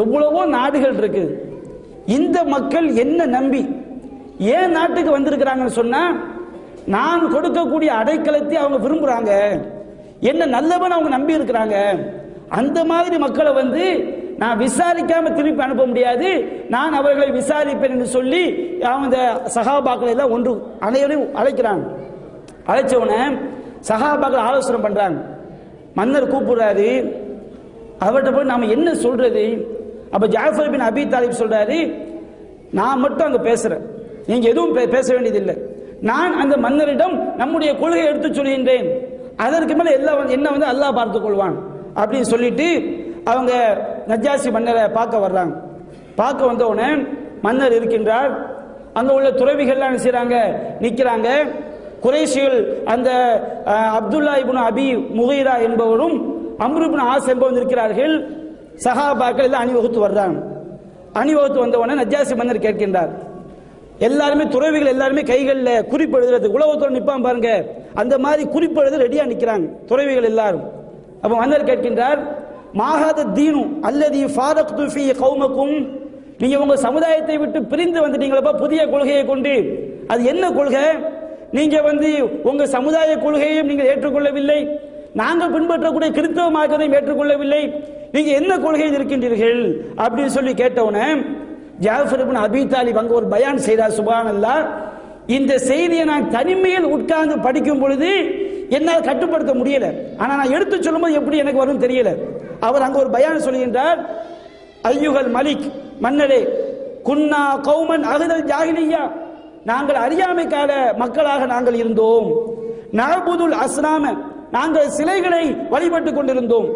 எவ்வளவோ நாடுகள் இருக்குது இந்த மக்கள் என்ன நம்பி? ஏன் நாட்டுக்கு வந்திருக்கிறாங்கன்னு சொன்னா நான் கொடுக்கக்கூடிய அடைக்கலத்தை அவங்க விரும்புறாங்க. என்ன நல்லவன் அவங்க நம்பி இருக்கிறாங்க. அந்த மாதிரி மக்களை வந்து நான் விசாரிக்காம திருப்பி அனுப்ப முடியாது. நான் அவர்களை விசாரிப்பேன் என்று சொல்லி அவங்க இந்த சகாபாக்களை எல்லாம் ஒன்று அனைவரையும் அழைக்கிறாங்க. அழைச்ச சகாபாக்கள் ஆலோசனை பண்றாங்க. மன்னர் கூப்பிடுறாரு. அவர்கிட்ட போய் நாம என்ன சொல்றது? அப்ப ஜாஃபர் பின் அபி தாலிப் சொல்றாரு நான் மட்டும் அங்க பேசுறேன். நீங்க எதுவும் பே- பேச வேண்டியதில்லை. நான் அந்த மன்னரிடம் நம்முடைய கொள்கையை எடுத்து சொல்கின்றேன். அதற்கு மேல எல்லாம் என்ன வந்து அல்லாஹ் பார்த்து கொள்வான். அப்படின்னு சொல்லிட்டு அவங்க நஜாசி மன்னரை பார்க்க வர்றாங்க. பார்க்க வந்த உடனே மன்னர் இருக்கின்றார். அங்க உள்ள துறவிகள்லாம் என்ன நிற்கிறாங்க நிக்கிறாங்க. அந்த அப்துல்லா இபுன் அபி முகைரா என்பவரும் அம்ருபின் ஆஸ் என்பவரும் இருக்கிறார்கள். சஹாபாக்கள் எல்லாம் அணிவகுத்து வர்றாங்க. அணிவகுத்து வந்த உடனே நஜாசி மன்னர் கேட்கின்றார். எல்லாருமே துறவிகள் எல்லாருமே கைகளில் குறிப்பு எழுதுறது உலகத்தோடு நிற்பான் பாருங்க. அந்த மாதிரி குறிப்பு எழுத ரெடியாக நிற்கிறாங்க துறவிகள் எல்லாரும். அப்போ மன்னர் கேட்கின்றார் மாகாத தீனு அல்லது ஃபாரக்து ஃபீ கௌமக்கும். நீங்க உங்க சமுதாயத்தை விட்டு பிரிந்து வந்துட்டீங்களப்பா புதிய கொள்கையை கொண்டு. அது என்ன கொள்கை? நீங்க வந்து உங்க சமுதாய கொள்கையையும் நீங்கள் ஏற்றுக்கொள்ளவில்லை. நாங்கள் பின்பற்றக்கூடிய கிறிஸ்தவ மார்க்கத்தையும் ஏற்றுக்கொள்ளவில்லை. நீங்க என்ன கொள்கையில் இருக்கின்றீர்கள்? அப்படின்னு சொல்லி கேட்டவுடனே ஜாஃபர் இப்னு அபி தாலிப் அங்க ஒரு பயான் செய்தார் சுபானல்லா. இந்த செய்தியை நான் தனிமையில் உட்கார்ந்து படிக்கும் பொழுது என்னால் கட்டுப்படுத்த முடியல. ஆனா நான் எடுத்து சொல்லும்போது எப்படி எனக்கு வரும் தெரியல. அவர் அங்க ஒரு பயான் சொல்கின்றார் ஐயுகல் மலிக் மன்னரே குன்னா கௌமன் அகுதல் ஜாகிலியா. நாங்கள் அறியாமை கால மக்களாக நாங்கள் இருந்தோம். நபுதுல் அஸ்னாம நாங்கள் சிலைகளை வழிபட்டுக் கொண்டிருந்தோம்.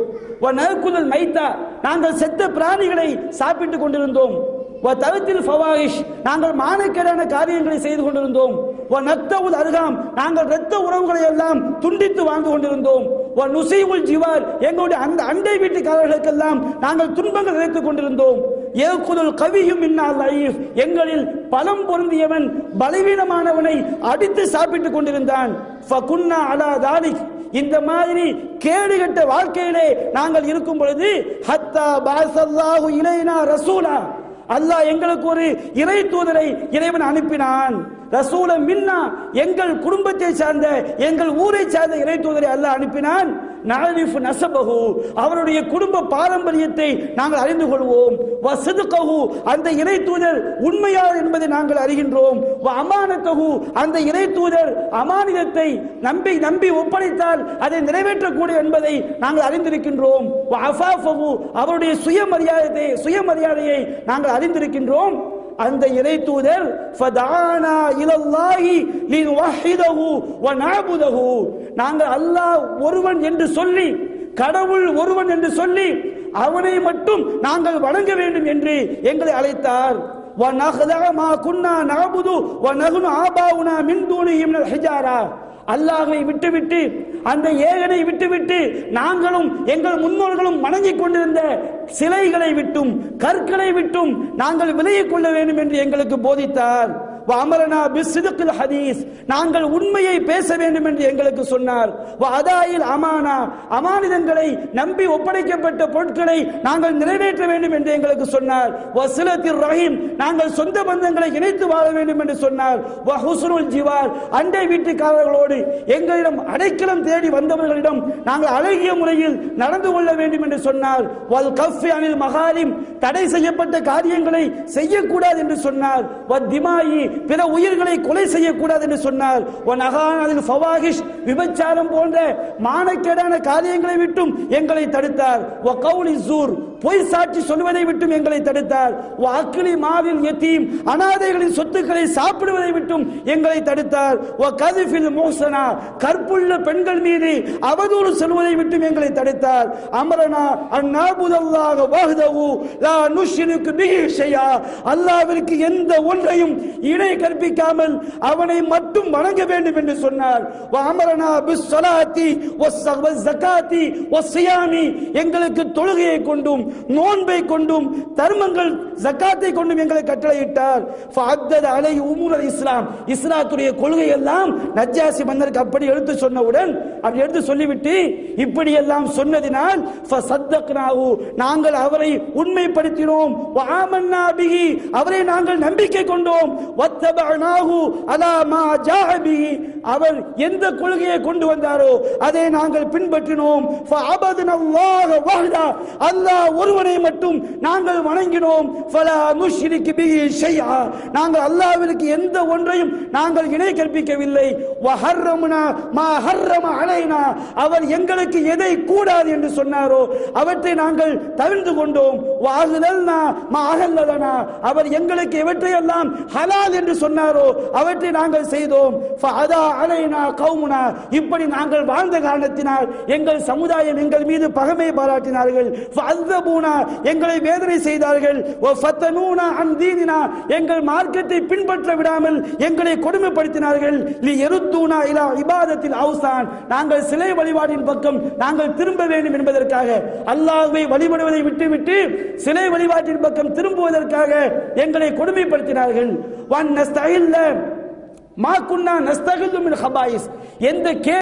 நற்குதல் மைத்தா நாங்கள் செத்த பிராணிகளை சாப்பிட்டுக் கொண்டிருந்தோம். வ தருத்தில் நாங்கள் மானக்கேடான காரியங்களை செய்து கொண்டிருந்தோம். வ நத்தவுல் அருகாம் நாங்கள் இரத்த உறவுகளை எல்லாம் துண்டித்து வாழ்ந்து கொண்டிருந்தோம். வ நுசைவுல் ஜிவார் எங்களுடைய அந்த அண்டை வீட்டுக்காரர்களுக்கெல்லாம் நாங்கள் துன்பங்கள் இழைத்துக் கொண்டிருந்தோம். ஏகுதல் கவியும் இன்னால் லைஃப் எங்களில் பலம் பொருந்தியவன் பலவீனமானவனை அடித்து சாப்பிட்டுக் கொண்டிருந்தான். ஃபகுன்னா அலா தாலிக் இந்த மாதிரி கேடுகட்ட வாழ்க்கையிலே நாங்கள் இருக்கும் பொழுது ஹத்தா பாசல்லாஹு இலைனா ரசூலா. அல்லாஹ் எங்களுக்கு ஒரு இறை தூதரை இறைவன் அனுப்பினான். ரசூல மின்னா எங்கள் குடும்பத்தை சார்ந்த எங்கள் ஊரை சார்ந்த இறை தூதரை அல்லாஹ் அனுப்பினான். நஅரிஃபு நசபகு அவருடைய குடும்ப பாரம்பரியத்தை நாங்கள் அறிந்து கொள்வோம். வசதுகஹு அந்த இறை தூதர் உண்மையார் என்பதை நாங்கள் அறிகின்றோம். வ அமானத்தஹு அந்த இறை தூதர் அமானிதத்தை நம்பி நம்பி ஒப்படைத்தால் அதை நிறைவேற்றக்கூடிய என்பதை நாங்கள் அறிந்திருக்கின்றோம். வ அஃபாஃபஹு அவருடைய சுயமரியாதை சுயமரியாதையை நாங்கள் அறிந்திருக்கின்றோம். அந்த இறை தூதர் ஃபதானா இலல்லாஹி லினுவஹிதஹு வ நஅபுதஹு நாங்கள் அல்லாஹ் ஒருவன் என்று சொல்லி கடவுள் ஒருவன் என்று சொல்லி அவனை மட்டும் நாங்கள் வணங்க வேண்டும் என்று எங்களை அழைத்தார். அல்லாஹை விட்டுவிட்டு அந்த ஏகனை விட்டுவிட்டு நாங்களும் எங்கள் முன்னோர்களும் வணங்கிக் கொண்டிருந்த சிலைகளை விட்டும் கற்களை விட்டும் நாங்கள் விலகிக் கொள்ள வேண்டும் என்று எங்களுக்கு போதித்தார். அமரனா பிஸ்ஸிதுக்கில் ஹதீஸ் நாங்கள் உண்மையை பேச வேண்டும் என்று எங்களுக்கு சொன்னார். அதாயில் அமானா அமானிதங்களை நம்பி ஒப்படைக்கப்பட்ட பொருட்களை நாங்கள் நிறைவேற்ற வேண்டும் என்று எங்களுக்கு சொன்னார். வசிலத்தில் ரஹீம் நாங்கள் சொந்த பந்தங்களை இணைத்து வாழ வேண்டும் என்று சொன்னார். ஹுஸ்னுல் ஜிவார் அண்டை வீட்டுக்காரர்களோடு எங்களிடம் அடைக்கலம் தேடி வந்தவர்களிடம் நாங்கள் அழகிய முறையில் நடந்து கொள்ள வேண்டும் என்று சொன்னார். வல் கஃபி அனில் மகாலிம் தடை செய்யப்பட்ட காரியங்களை செய்யக்கூடாது என்று சொன்னார். வத் திமாயி பிற உயிர்களை கொலை செய்யக்கூடாது என்று சொன்னார் ஒன் அகானதில் ஃபவாகிஷ் விபச்சாரம் போன்ற மானக்கேடான காரியங்களை விட்டும் எங்களை தடுத்தார். ஒ கவுலி ஜூர் பொய் சாட்சி சொல்வதை விட்டும் எங்களை தடுத்தார். ஒ அக்கிலி மாவில் எத்தீம் அனாதைகளின் சொத்துக்களை சாப்பிடுவதை விட்டும் எங்களை தடுத்தார். ஒ கதிஃபில் மோசனா கற்புள்ள பெண்கள் மீது அவதூறு சொல்வதை விட்டும் எங்களை தடுத்தார். அமரனா அந்நாபுதல்லாக வாகுதவு லா நுஷினுக்கு பிஹி ஷையா அல்லாஹ்விற்கு எந்த ஒன்றையும் இணை இணை கற்பிக்காமல் அவனை மட்டும் வணங்க வேண்டும் என்று சொன்னார். வஅமரனா பிஸ்ஸலாத்தி வஸ்ஸ- வஸ்ஸகாத்தி வஸ்ஸியாமி எங்களுக்கு தொழுகையை கொண்டும் நோன்பை கொண்டும் தர்மங்கள் ஜக்காத்தை கொண்டும் எங்களை கட்டளையிட்டார். ஃபஅத்தத அலை உமூர் இஸ்லாம் இஸ்லாத்துடைய கொள்கை எல்லாம் நஜ்ஜாசி மன்னருக்கு அப்படி எடுத்து சொன்னவுடன் அப்படி எடுத்து சொல்லிவிட்டு இப்படி எல்லாம் சொன்னதினால் ஃபஸத்தக்னாஹு நாங்கள் அவரை உண்மைப்படுத்தினோம். வஆமன்னா பிஹி அவரை நாங்கள் நம்பிக்கை கொண்டோம். வத்தபஅனாஹு அலா மா ஜாஅ பிஹி அவர் எந்த கொள்கையை கொண்டு வந்தாரோ அதை நாங்கள் பின்பற்றினோம். அல்லாஹ் ஒருவனை மட்டும் நாங்கள் வணங்கினோம். நாங்கள் அல்லாவிற்கு எந்த ஒன்றையும் நாங்கள் இணை கற்பிக்கவில்லை. மா அவர் எங்களுக்கு எதை கூடாது என்று சொன்னாரோ அவற்றை நாங்கள் தவிர்த்து கொண்டோம். மா அவர் எங்களுக்கு எவற்றையெல்லாம் ஹலால் என்று சொன்னாரோ அவற்றை நாங்கள் செய்தோம். அலைனா கவுமுனா இப்படி நாங்கள் வாழ்ந்த காரணத்தினால் எங்கள் சமுதாயம் எங்கள் மீது பகமை பாராட்டினார்கள். எங்களை வேதனை செய்தார்கள். எங்கள் மார்க்கத்தை பின்பற்ற விடாமல் எங்களை கொடுமைப்படுத்தினார்கள். லி எருத்தூனா இலா இபாதத்தில் அவுசான். நாங்கள் சிலை வழிபாட்டின் பக்கம் நாங்கள் திரும்ப வேண்டும் என்பதற்காக அல்லாஹ்வை வழிபடுவதை விட்டுவிட்டு சிலை வழிபாட்டின் பக்கம் திரும்புவதற்காக எங்களை கொடுமைப்படுத்தினார்கள். வன் நஸ்தகில்ல மா குன்னா நஸ்தகில்லு மின் ஹபாயிஸ். எந்த கே